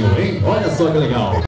Brasil, hein? Olha só que legal.